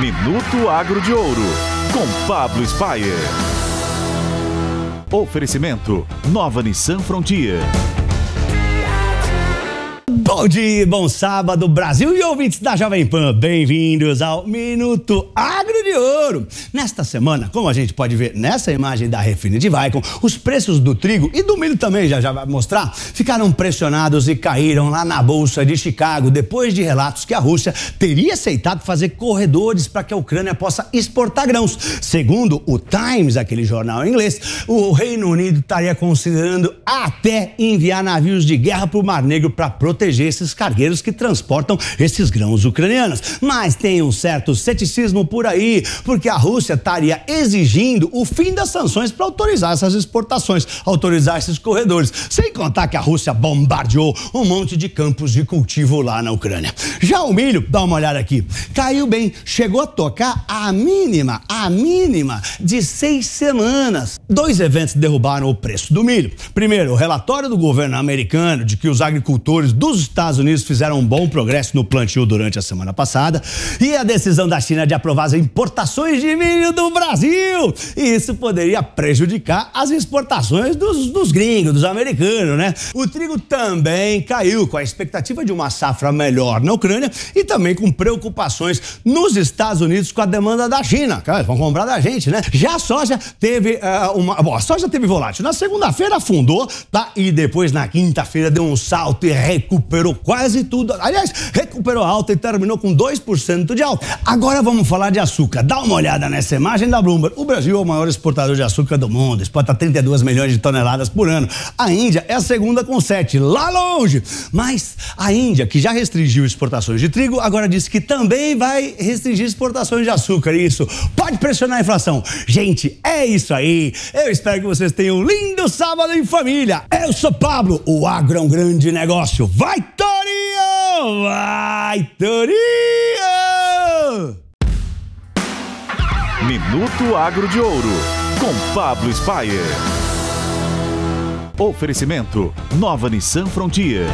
Minuto Agro de Ouro, com Pablo Spayer. Oferecimento: Nova Nissan Frontier. Bom dia, bom sábado, Brasil e ouvintes da Jovem Pan. Bem-vindos ao Minuto Agro de Ouro. Nesta semana, como a gente pode ver nessa imagem da refina de Vaicon, os preços do trigo e do milho também, já já vai mostrar, ficaram pressionados e caíram lá na Bolsa de Chicago depois de relatos que a Rússia teria aceitado fazer corredores para que a Ucrânia possa exportar grãos. Segundo o Times, aquele jornal inglês, o Reino Unido estaria considerando até enviar navios de guerra para o Mar Negro para proteger esses cargueiros que transportam esses grãos ucranianos. Mas tem um certo ceticismo por aí, porque a Rússia estaria exigindo o fim das sanções para autorizar essas exportações, autorizar esses corredores. Sem contar que a Rússia bombardeou um monte de campos de cultivo lá na Ucrânia. Já o milho, dá uma olhada aqui, caiu bem, chegou a tocar a mínima, a mínima de seis semanas. Dois eventos derrubaram o preço do milho. Primeiro, o relatório do governo americano de que os agricultores dos Estados Unidos fizeram um bom progresso no plantio durante a semana passada e a decisão da China de aprovar as importações de milho do Brasil. E isso poderia prejudicar as exportações dos, dos gringos, dos americanos, né? O trigo também caiu com a expectativa de uma safra melhor na Ucrânia e também com preocupações nos Estados Unidos com a demanda da China. Cara, vão comprar da gente, né? Já a soja teve uh, uma. Bom, a soja teve volátil. Na segunda-feira afundou, tá? E depois na quinta-feira deu um salto e recuperou recuperou quase tudo. Aliás, recuperou alta e terminou com 2% de alta. Agora vamos falar de açúcar. Dá uma olhada nessa imagem da Bloomberg. O Brasil é o maior exportador de açúcar do mundo, exporta 32 milhões de toneladas por ano. A Índia é a segunda com 7, lá longe. Mas a Índia, que já restringiu exportações de trigo, agora disse que também vai restringir exportações de açúcar. Isso pode pressionar a inflação. Gente, é isso aí. Eu espero que vocês tenham um lindo sábado em família. Eu sou Pablo, o agro é um grande negócio. Vai Torinho! Vai, Torinho! Minuto Agro de Ouro, com Pablo Spayer. Oferecimento: Nova Nissan Frontier.